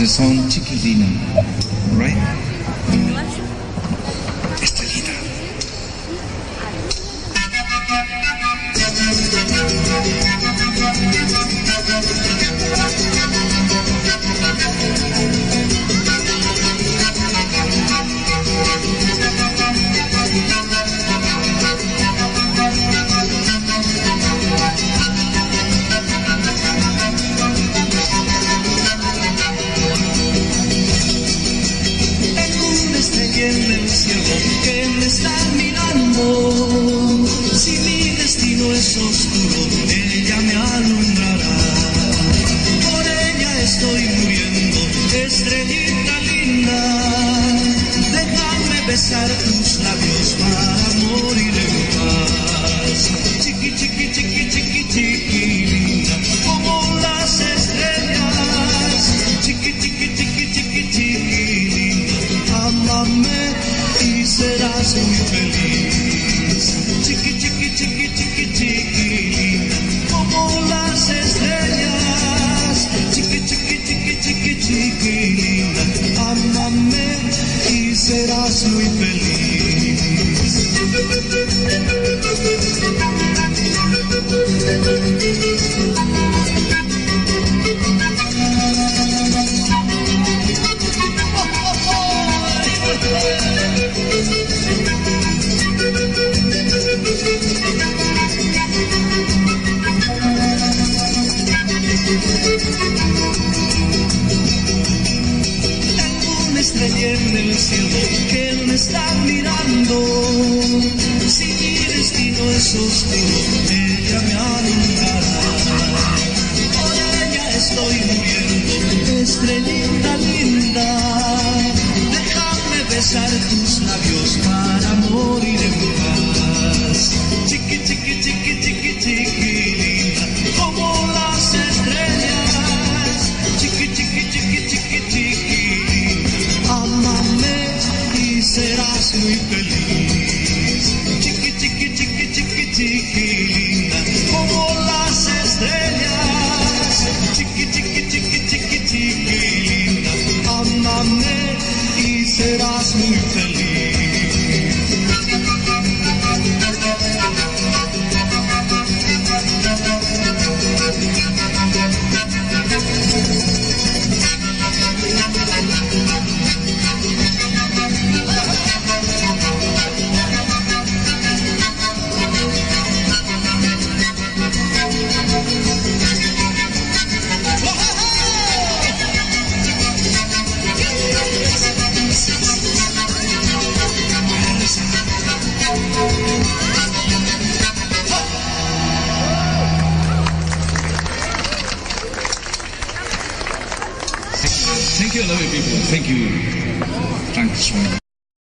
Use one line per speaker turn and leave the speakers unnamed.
the song Chiquitina, right? Estrellita
linda. Déjame besar tus labios para morir en paz. Chiqui, chiqui, chiqui, chiqui, chiqui, linda, como las estrellas. Chiqui, chiqui, chiqui, chiqui, chiqui, linda, ámame y serás muy feliz. Chiqui, chiqui, chiqui, chiqui, chiqui, serás muy feliz. En el cielo que me está mirando. Si mi destino es oscuro, ella me alumbrará. Por ella estoy muriendo, estrellita linda. Déjame besar tus labios para morir en paz. Chiqui, chiqui, chiqui, chiqui, chiqui, muy feliz. Chiqui, chiqui, chiqui, chiqui, chiqui, linda, como las estrellas. Chiqui, chiqui, chiqui, chiqui, chiqui, linda, ámame y serás muy feliz.
Thank you, I love you people. Thank you. Thanks.